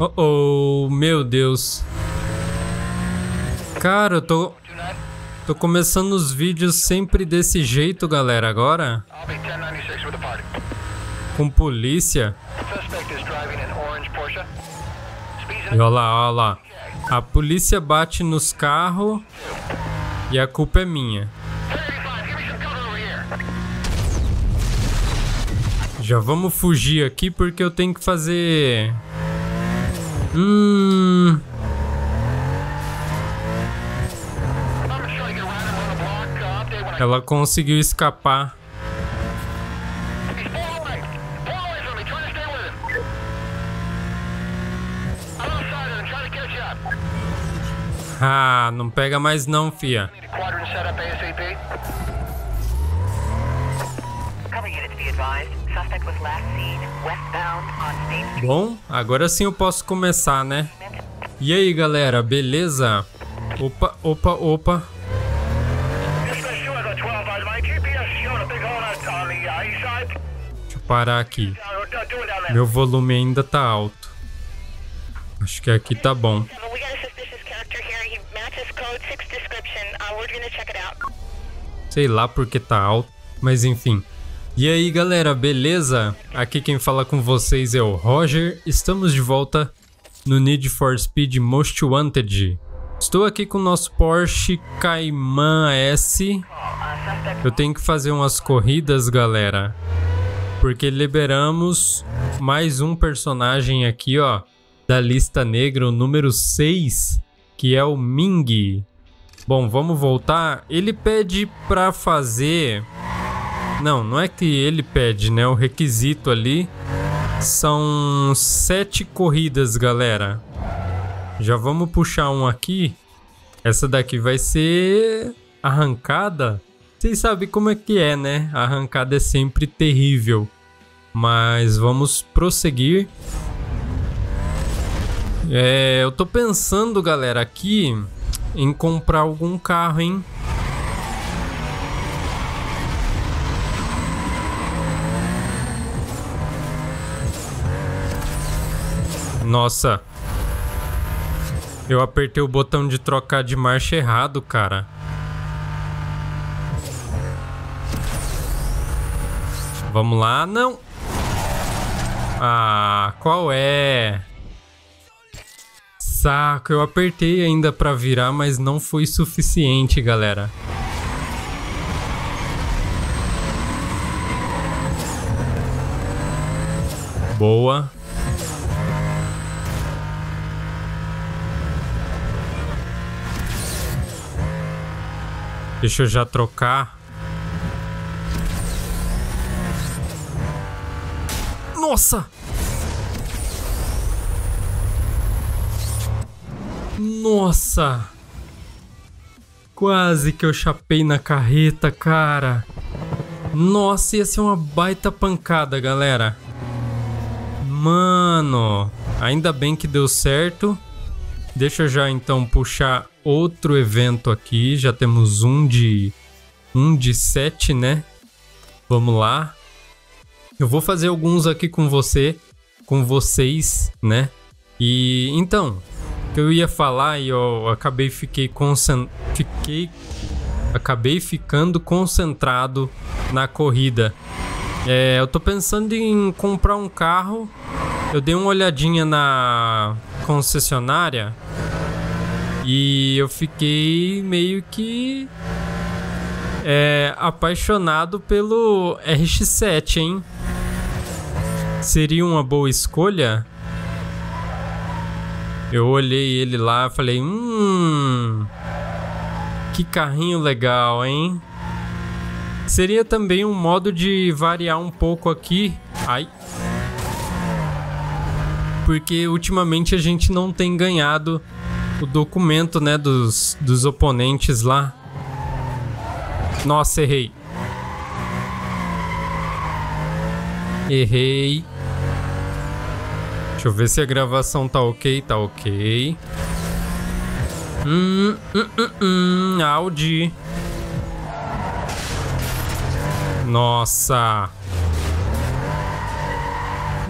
Oh, oh, meu Deus. Cara, eu tô... Tô começando os vídeos sempre desse jeito, galera, agora. Com polícia. E olha lá, olha lá. A polícia bate nos carros e a culpa é minha. Já vamos fugir aqui porque eu tenho que fazer... Hum... Ela conseguiu escapar. Ah, não pega mais não, fia. Bom, agora sim eu posso começar, né? E aí, galera, beleza? Opa, opa, opa. Deixa eu parar aqui. Meu volume ainda tá alto. Acho que aqui tá bom. Sei lá porque tá alto, mas enfim. E aí galera, beleza? Aqui quem fala com vocês é o Roger. Estamos de volta no Need for Speed Most Wanted. Estou aqui com o nosso Porsche Cayman S. Eu tenho que fazer umas corridas, galera. Porque liberamos mais um personagem aqui, ó. Da lista negra, o número 6. Que é o Ming. Bom, vamos voltar. Ele pede pra fazer... Não, não é que ele pede, né? O requisito ali são sete corridas, galera. Já vamos puxar um aqui. Essa daqui vai ser arrancada. Vocês sabem como é que é, né? A arrancada é sempre terrível. Mas vamos prosseguir. É, eu tô pensando, galera, aqui em comprar algum carro, hein? Nossa. Eu apertei o botão de trocar de marcha errado, cara. Vamos lá, não. Ah, qual é? Saco, eu apertei ainda pra virar, mas não foi suficiente, galera. Boa. Deixa eu já trocar. Nossa! Nossa! Quase que eu chapei na carreta, cara. Nossa, ia ser uma baita pancada, galera. Mano, ainda bem que deu certo. Deixa eu já então puxar outro evento aqui. Já temos um de um de sete, né? Vamos lá. Eu vou fazer alguns aqui com você, com vocês, né? E então, que eu ia falar e eu acabei fiquei concent... fiquei acabei ficando concentrado na corrida. É, eu tô pensando em comprar um carro. Eu dei uma olhadinha na concessionária e eu fiquei meio que é, apaixonado pelo RX-7, hein? Seria uma boa escolha? Eu olhei ele lá falei, hum, que carrinho legal, hein? Seria também um modo de variar um pouco aqui. Ai. Porque ultimamente a gente não tem ganhado o documento, né, dos, dos oponentes lá. Nossa, errei. Errei. Deixa eu ver se a gravação tá ok. Tá ok. Hum, hum, hum, hum, Audi. Nossa.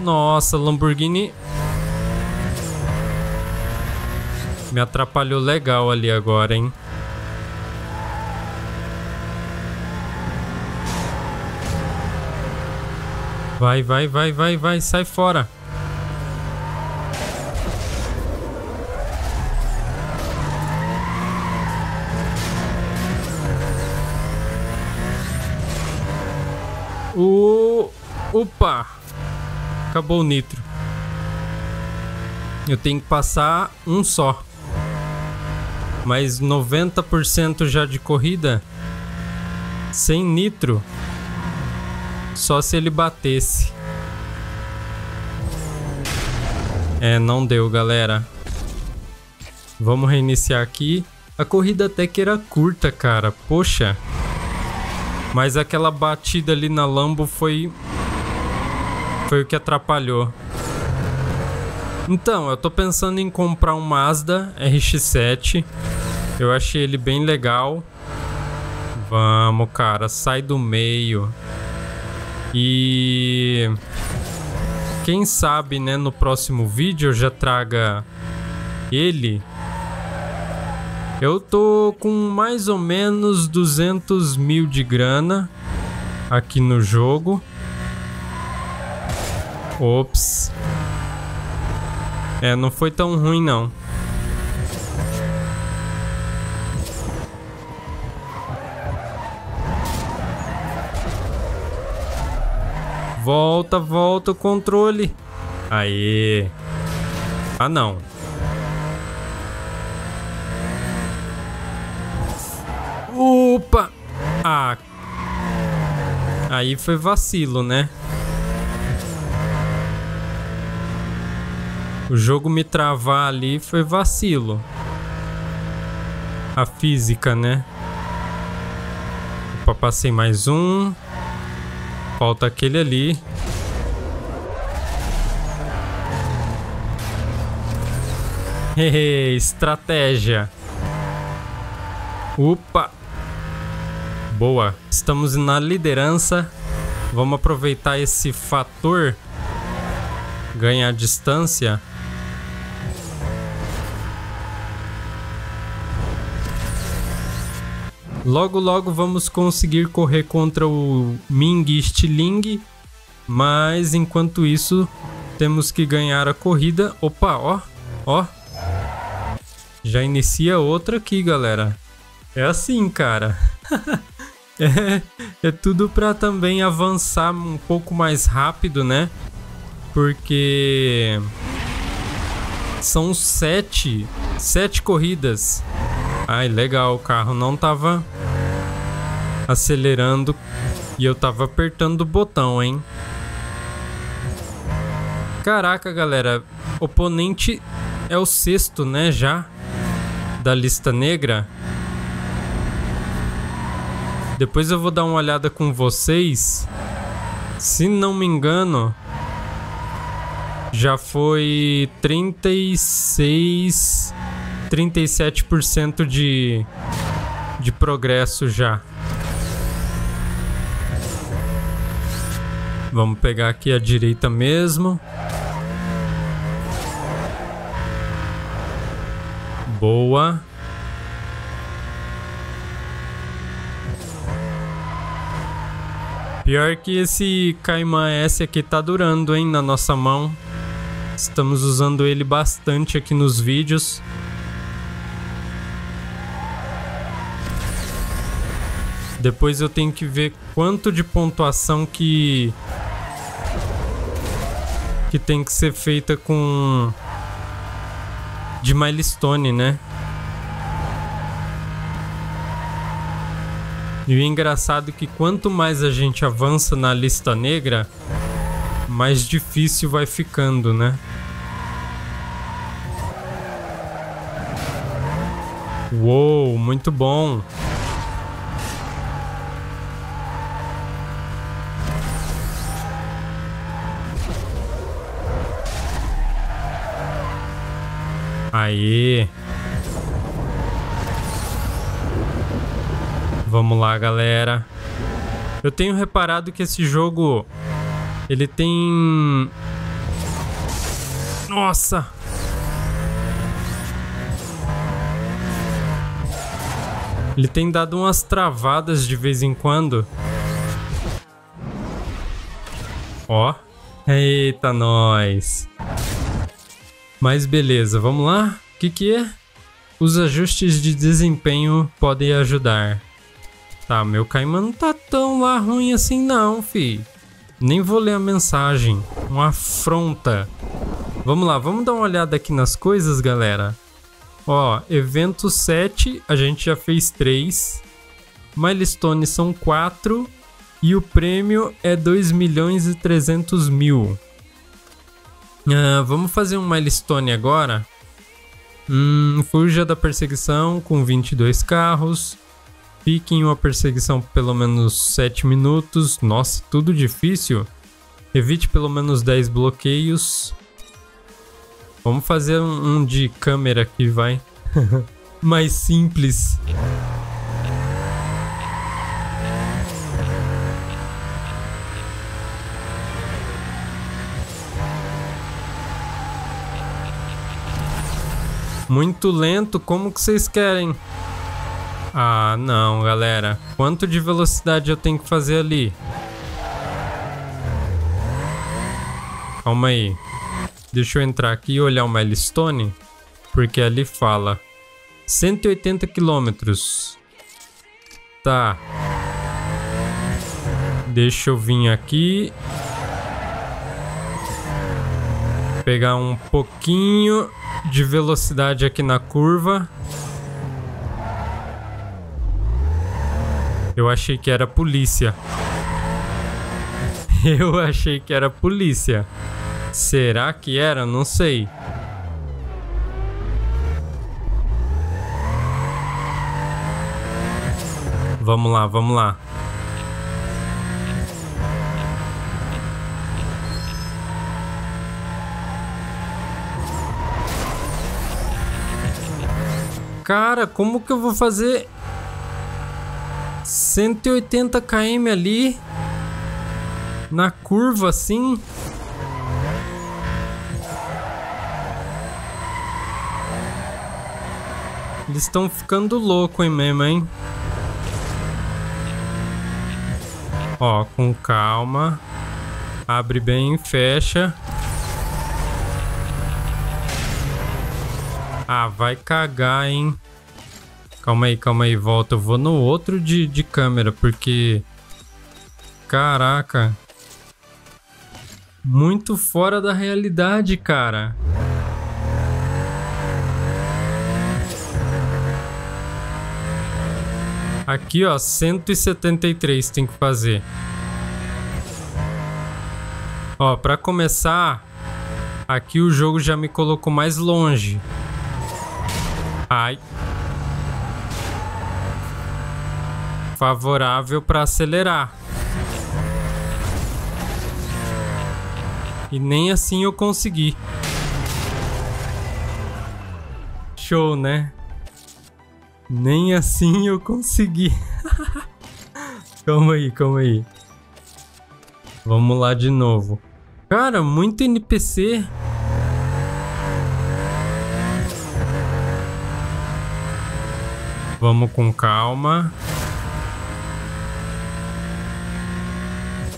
Nossa, Lamborghini Me atrapalhou legal ali agora, hein? Vai, vai, vai, vai, vai, sai fora. O... Opa! Acabou o nitro. Eu tenho que passar um só. Mas 90% já de corrida sem nitro. Só se ele batesse. É, não deu, galera. Vamos reiniciar aqui. A corrida até que era curta, cara. Poxa. Mas aquela batida ali na Lambo foi... Foi o que atrapalhou. Então, eu tô pensando em comprar um Mazda RX-7. Eu achei ele bem legal. Vamos, cara, sai do meio. E quem sabe, né, no próximo vídeo eu já traga ele. Eu tô com mais ou menos 200 mil de grana aqui no jogo. Ops. É, não foi tão ruim não. Volta, volta o controle. Aê. Ah, não. Opa! Ah. Aí foi vacilo, né? O jogo me travar ali foi vacilo. A física, né? Opa, passei mais um. Falta aquele ali. Hehe, estratégia. Upa. Boa. Estamos na liderança. Vamos aproveitar esse fator. Ganhar distância. Logo, logo vamos conseguir correr contra o Ming Stiling, mas enquanto isso temos que ganhar a corrida. Opa, ó, ó. Já inicia outra aqui, galera. É assim, cara. é, é tudo para também avançar um pouco mais rápido, né? Porque são sete, sete corridas. Ai, legal, o carro não tava acelerando e eu tava apertando o botão, hein? Caraca, galera, oponente é o sexto, né, já da lista negra. Depois eu vou dar uma olhada com vocês. Se não me engano, já foi 36 37% de de progresso já. Vamos pegar aqui a direita mesmo. Boa. Pior que esse Cayman S aqui tá durando, hein, na nossa mão. Estamos usando ele bastante aqui nos vídeos. Depois eu tenho que ver quanto de pontuação que que tem que ser feita com de milestone, né? E o engraçado é que quanto mais a gente avança na lista negra, mais difícil vai ficando, né? Uou, muito bom. Aí. Vamos lá, galera. Eu tenho reparado que esse jogo ele tem Nossa. Ele tem dado umas travadas de vez em quando. Ó. Eita, nós. Mas beleza, vamos lá? O que, que é? Os ajustes de desempenho podem ajudar. Tá, meu Caimã não tá tão lá ruim assim não, fi. Nem vou ler a mensagem. Uma afronta. Vamos lá, vamos dar uma olhada aqui nas coisas, galera. Ó, evento 7, a gente já fez 3. Milestone são 4. E o prêmio é 2 milhões e 300 mil. Uh, vamos fazer um milestone agora. Hum, fuja da perseguição com 22 carros. Fique em uma perseguição pelo menos 7 minutos. Nossa, tudo difícil. Evite pelo menos 10 bloqueios. Vamos fazer um, um de câmera aqui, vai. Mais simples. Muito lento, como que vocês querem? Ah, não, galera. Quanto de velocidade eu tenho que fazer ali? Calma aí. Deixa eu entrar aqui e olhar o milestone. Porque ali fala 180 quilômetros. Tá. Deixa eu vir aqui. Pegar um pouquinho de velocidade aqui na curva. Eu achei que era polícia. Eu achei que era polícia. Será que era? Não sei. Vamos lá, vamos lá. Cara, como que eu vou fazer 180 km ali na curva assim? Eles estão ficando loucos hein, mesmo, hein? Ó, com calma. Abre bem, fecha. Ah, vai cagar, hein? Calma aí, calma aí, volta. Eu vou no outro de, de câmera, porque... Caraca. Muito fora da realidade, cara. Aqui, ó, 173 tem que fazer. Ó, pra começar, aqui o jogo já me colocou mais longe. Ai. Favorável para acelerar. E nem assim eu consegui. Show, né? Nem assim eu consegui. calma aí, calma aí. Vamos lá de novo. Cara, muito NPC. Vamos com calma.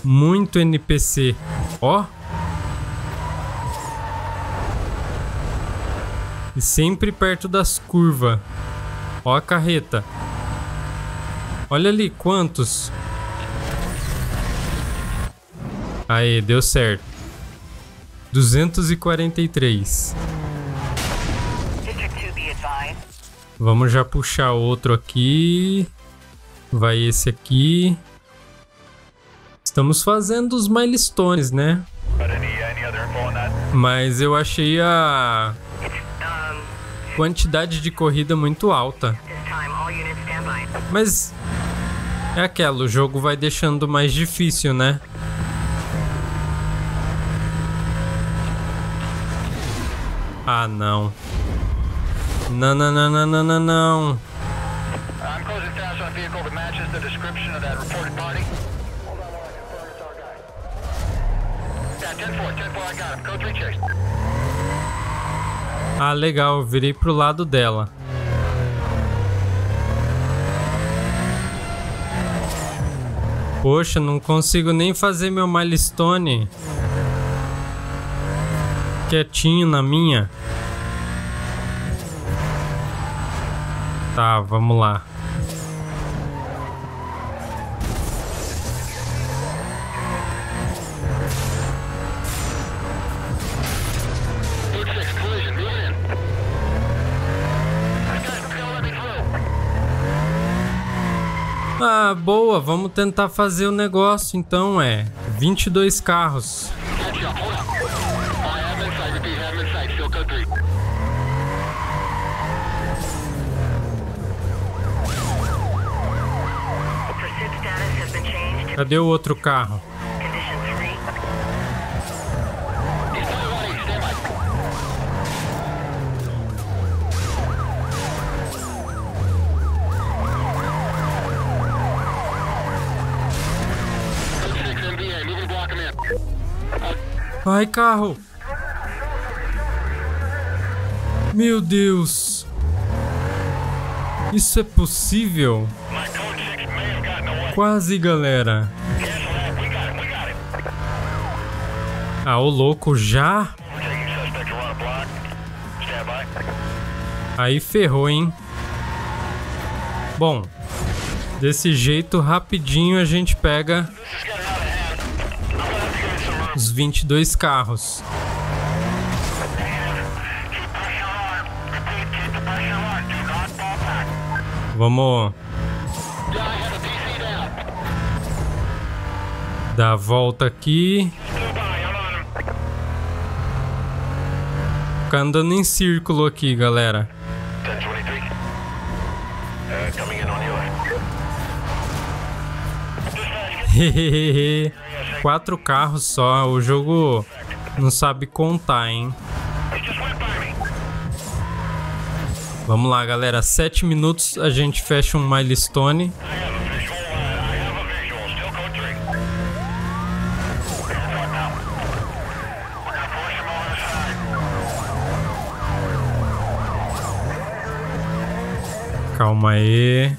Muito NPC. Ó. E sempre perto das curvas. Ó a carreta. Olha ali quantos. Aí, deu certo. 243. Vamos já puxar outro aqui. Vai esse aqui. Estamos fazendo os milestones, né? Mas eu achei a quantidade de corrida muito alta. Mas é aquela, o jogo vai deixando mais difícil, né? Ah, não. Não, não, não, não, não, não, não. I'm closing fast on a vehicle that matches the description of that reported party. Hold on while I confirm it's our guy. Yeah, 10-4, 10-4, I got him. Code 3 chase. Ah, legal, virei pro lado dela. Poxa, não consigo nem fazer meu milestone quietinho na minha. Tá, vamos lá. Ah, boa, vamos tentar fazer o negócio então, é 22 carros. Cadê o outro carro? Vai, carro! Meu Deus! Isso é possível? Quase, galera. Ah, o louco já? Aí ferrou, hein? Bom, desse jeito rapidinho a gente pega os 22 carros. Vamos dar a volta aqui. Ficar andando em círculo aqui, galera. Quatro carros só. O jogo não sabe contar, hein? Vamos lá, galera. Sete minutos a gente fecha um milestone. Calma aí.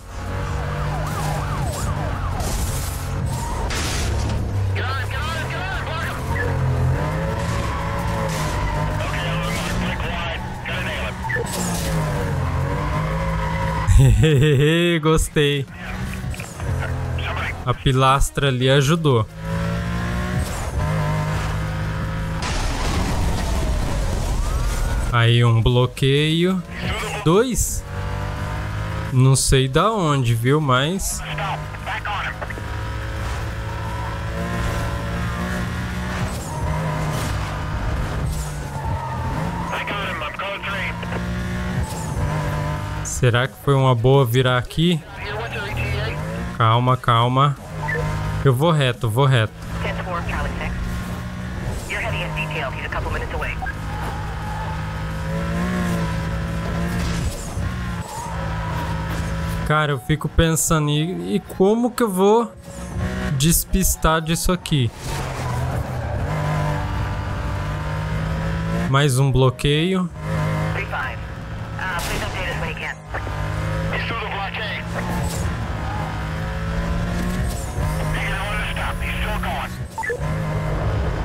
Gostei. A pilastra ali ajudou. Aí um bloqueio. Dois? Não sei da onde, viu? Mas. Será que foi uma boa virar aqui? Calma, calma. Eu vou reto, vou reto. Cara, eu fico pensando, e, e como que eu vou despistar disso aqui? Mais um bloqueio.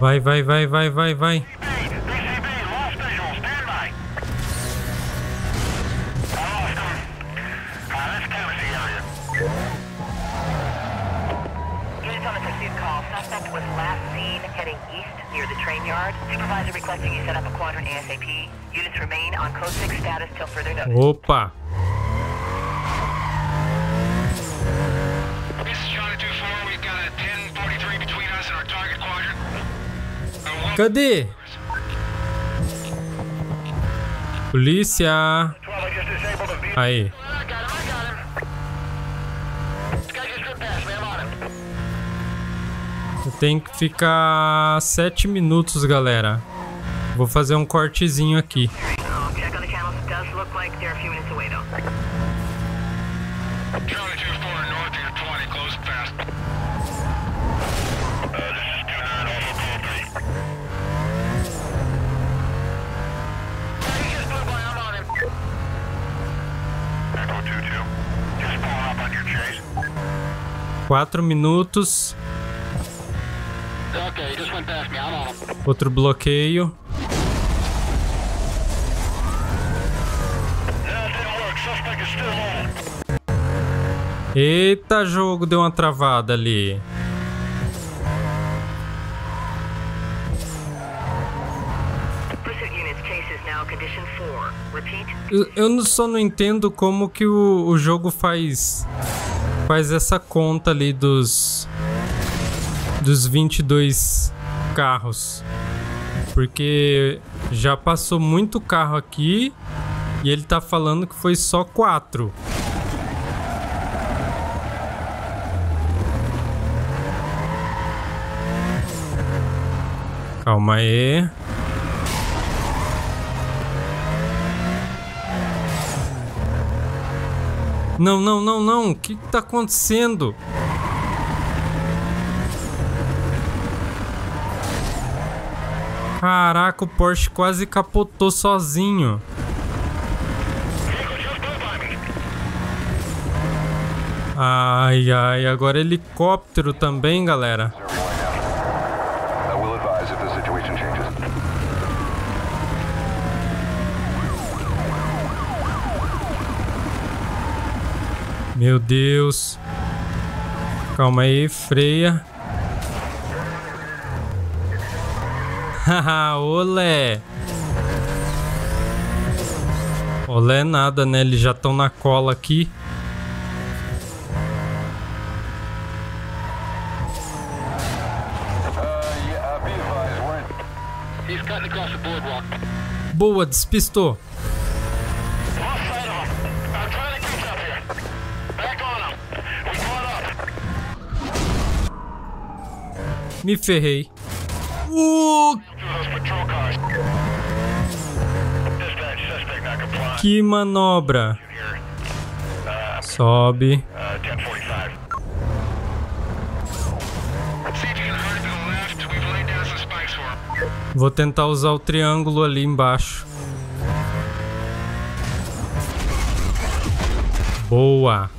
Vai, vai, vai, vai, vai, vai. Opa! Cadê? Polícia! Aí. Eu tenho que ficar sete minutos, galera. Vou fazer um cortezinho aqui. Quatro minutos. Outro bloqueio. Eita, jogo deu uma travada ali. Eu só não entendo como que o, o jogo faz faz essa conta ali dos dos 22 carros. Porque já passou muito carro aqui e ele tá falando que foi só quatro. Calma aí. Não, não, não, não. O que, tá acontecendo? Caraca, o Porsche quase capotou sozinho. Ai, ai, agora helicóptero também, galera. Meu Deus. Calma aí, freia. Haha, olé. Olé nada, né? Eles já estão na cola aqui. Boa, despistou. Me ferrei. Uh! Que manobra. Sobe. Vou tentar usar o triângulo ali embaixo. Boa.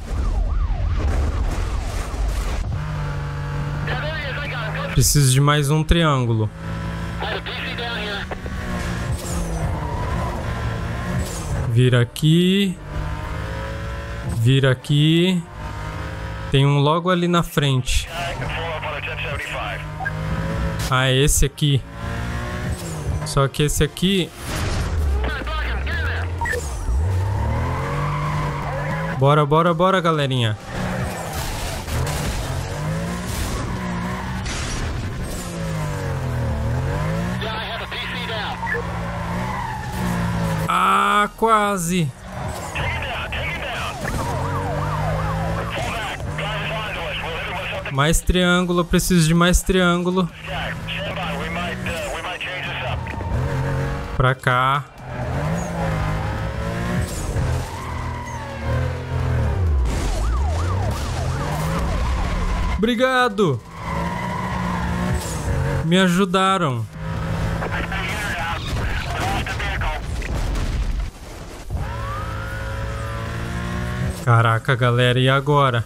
Preciso de mais um triângulo. Vira aqui. Vira aqui. Tem um logo ali na frente. Ah, é esse aqui. Só que esse aqui... Bora, bora, bora, galerinha. Quase. Mais triângulo, preciso de mais triângulo. Pra cá. Obrigado! Me ajudaram. Caraca, galera, e agora?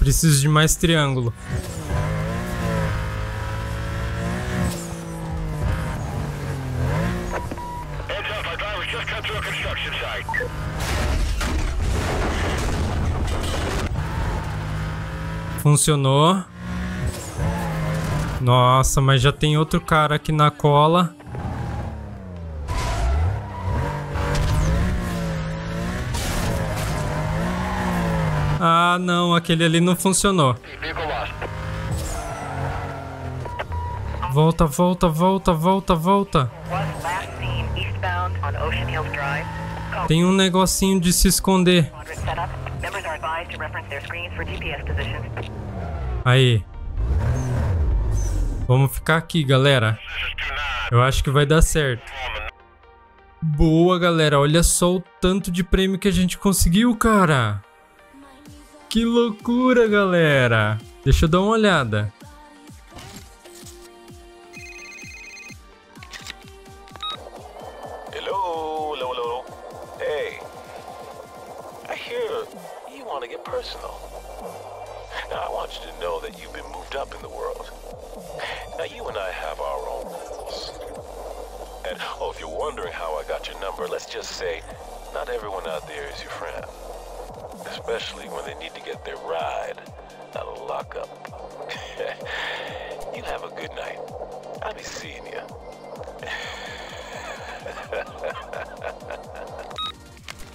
Preciso de mais triângulo. Funcionou. Nossa, mas já tem outro cara aqui na cola. Ah, não, aquele ali não funcionou. Volta, volta, volta, volta, volta. Tem um negocinho de se esconder. Aí. Vamos ficar aqui, galera. Eu acho que vai dar certo. Boa, galera. Olha só o tanto de prêmio que a gente conseguiu, cara. Que loucura, galera. Deixa eu dar uma olhada.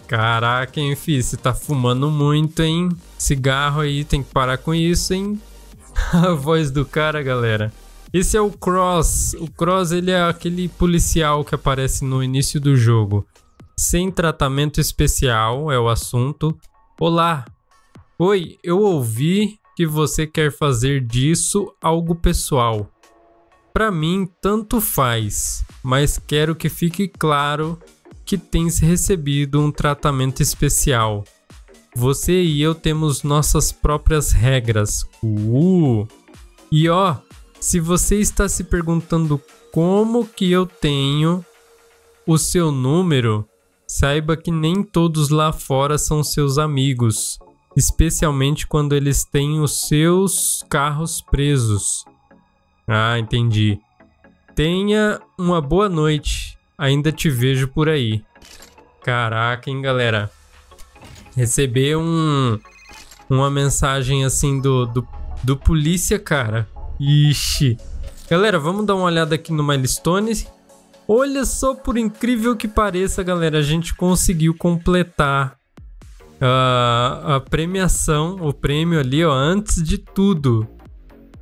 Caraca, hein, você tá fumando muito, hein? Cigarro aí, tem que parar com isso, hein? A voz do cara, galera. Esse é o Cross. O Cross, ele é aquele policial que aparece no início do jogo. Sem tratamento especial é o assunto. Olá. Oi, eu ouvi que você quer fazer disso algo pessoal. Para mim, tanto faz, mas quero que fique claro que tens recebido um tratamento especial. Você e eu temos nossas próprias regras. Uh! E ó, se você está se perguntando como que eu tenho o seu número, saiba que nem todos lá fora são seus amigos, especialmente quando eles têm os seus carros presos. Ah, entendi. Tenha uma boa noite. Ainda te vejo por aí. Caraca, hein, galera. Receber um, uma mensagem assim do, do, do polícia, cara. Ixi. Galera, vamos dar uma olhada aqui no Milestone. Olha só, por incrível que pareça, galera, a gente conseguiu completar a, a premiação, o prêmio ali, ó, antes de tudo.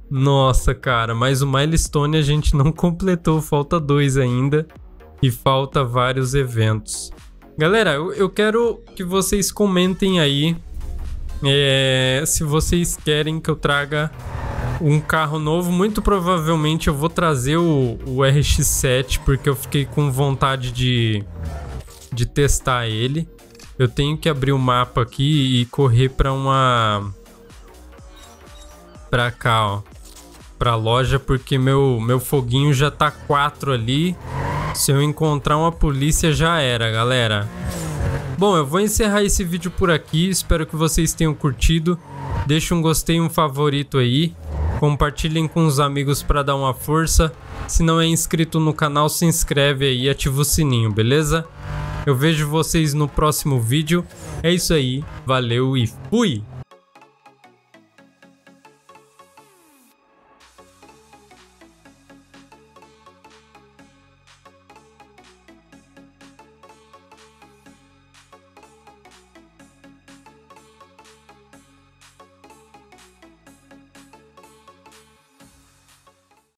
Nossa, cara, mas o Milestone a gente não completou, falta dois ainda e falta vários eventos. Galera, eu, eu quero que vocês comentem aí é, se vocês querem que eu traga um carro novo. Muito provavelmente eu vou trazer o, o RX-7 porque eu fiquei com vontade de, de testar ele. Eu tenho que abrir o mapa aqui e correr para uma para cá, ó pra loja porque meu, meu foguinho já tá 4 ali. Se eu encontrar uma polícia já era, galera. Bom, eu vou encerrar esse vídeo por aqui. Espero que vocês tenham curtido. Deixa um gostei, um favorito aí. Compartilhem com os amigos para dar uma força. Se não é inscrito no canal, se inscreve aí e ativa o sininho, beleza? Eu vejo vocês no próximo vídeo. É isso aí, valeu e fui!